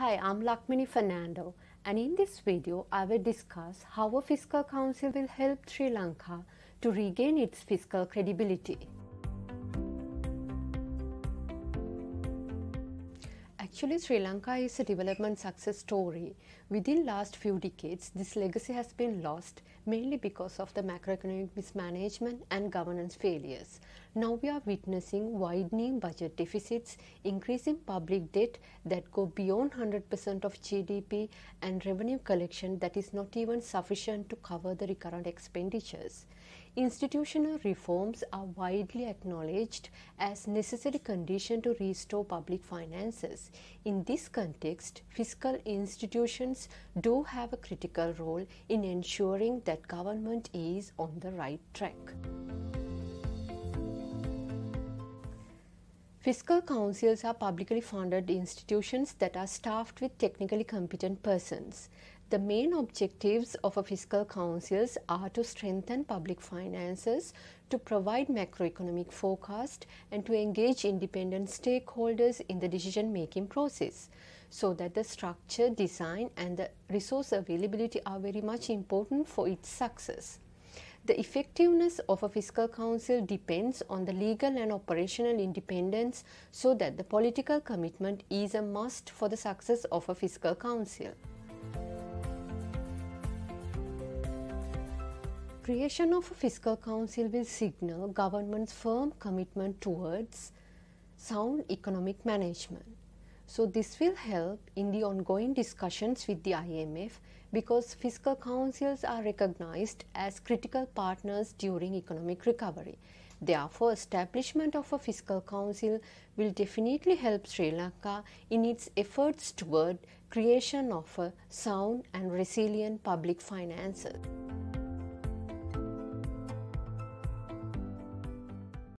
Hi, I'm Lakmini Fernando and in this video I will discuss how a fiscal council will help Sri Lanka to regain its fiscal credibility. Actually, Sri Lanka is a development success story. Within last few decades, this legacy has been lost mainly because of the macroeconomic mismanagement and governance failures. Now we are witnessing widening budget deficits, increasing public debt that go beyond 100% of GDP and revenue collection that is not even sufficient to cover the recurrent expenditures. Institutional reforms are widely acknowledged as necessary condition to restore public finances. In this context, fiscal institutions do have a critical role in ensuring that government is on the right track. Fiscal councils are publicly funded institutions that are staffed with technically competent persons. The main objectives of a fiscal councils are to strengthen public finances, to provide macroeconomic forecast and to engage independent stakeholders in the decision making process so that the structure, design and the resource availability are very much important for its success. The effectiveness of a fiscal council depends on the legal and operational independence so that the political commitment is a must for the success of a fiscal council. Creation of a fiscal council will signal government's firm commitment towards sound economic management. So this will help in the ongoing discussions with the IMF because fiscal councils are recognized as critical partners during economic recovery. Therefore, establishment of a fiscal council will definitely help Sri Lanka in its efforts toward creation of a sound and resilient public finances.